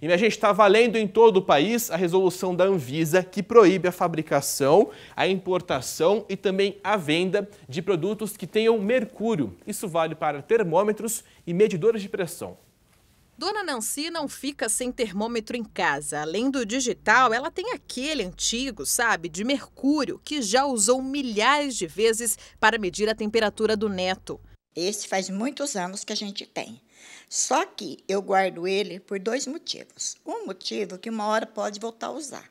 E a gente está valendo em todo o país a resolução da Anvisa que proíbe a fabricação, a importação e também a venda de produtos que tenham mercúrio. Isso vale para termômetros e medidores de pressão. Dona Nancy não fica sem termômetro em casa. Além do digital, ela tem aquele antigo, sabe, de mercúrio, que já usou milhares de vezes para medir a temperatura do neto. Esse faz muitos anos que a gente tem. Só que eu guardo ele por dois motivos. Um motivo que uma hora pode voltar a usar.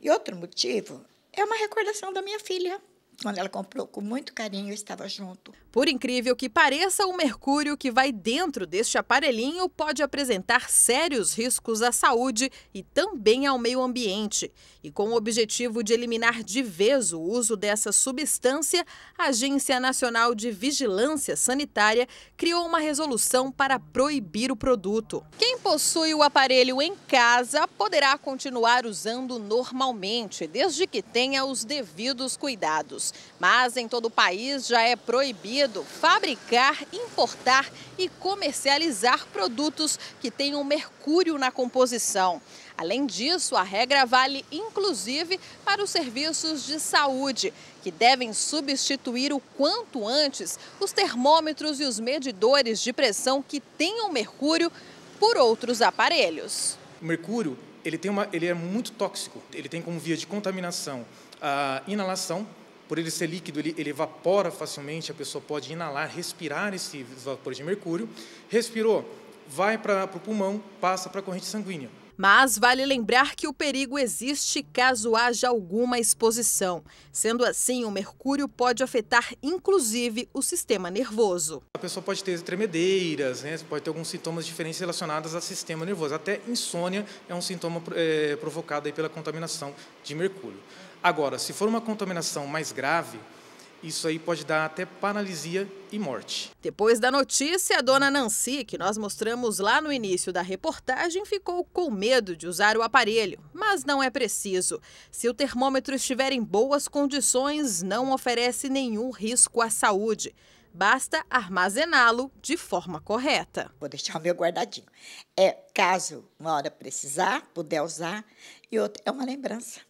E outro motivo é uma recordação da minha filha. Quando ela comprou com muito carinho, eu estava junto. Por incrível que pareça, o mercúrio que vai dentro deste aparelhinho pode apresentar sérios riscos à saúde e também ao meio ambiente. E com o objetivo de eliminar de vez o uso dessa substância, a Agência Nacional de Vigilância Sanitária criou uma resolução para proibir o produto. Quem possui o aparelho em casa poderá continuar usando normalmente, desde que tenha os devidos cuidados. Mas em todo o país já é proibido fabricar, importar e comercializar produtos que tenham mercúrio na composição. Além disso, a regra vale inclusive para os serviços de saúde, que devem substituir o quanto antes os termômetros e os medidores de pressão que tenham mercúrio por outros aparelhos. O mercúrio ele, tem uma, ele é muito tóxico, ele tem como via de contaminação a inalação, por ele ser líquido, ele, ele evapora facilmente, a pessoa pode inalar, respirar esse vapor de mercúrio. Respirou, vai para o pulmão, passa para a corrente sanguínea. Mas vale lembrar que o perigo existe caso haja alguma exposição. Sendo assim, o mercúrio pode afetar inclusive o sistema nervoso. A pessoa pode ter tremedeiras, né? pode ter alguns sintomas diferentes relacionados ao sistema nervoso. Até insônia é um sintoma é, provocado pela contaminação de mercúrio. Agora, se for uma contaminação mais grave, isso aí pode dar até paralisia e morte. Depois da notícia, a dona Nancy, que nós mostramos lá no início da reportagem, ficou com medo de usar o aparelho. Mas não é preciso. Se o termômetro estiver em boas condições, não oferece nenhum risco à saúde. Basta armazená-lo de forma correta. Vou deixar o meu guardadinho. É caso uma hora precisar, puder usar, e outra é uma lembrança.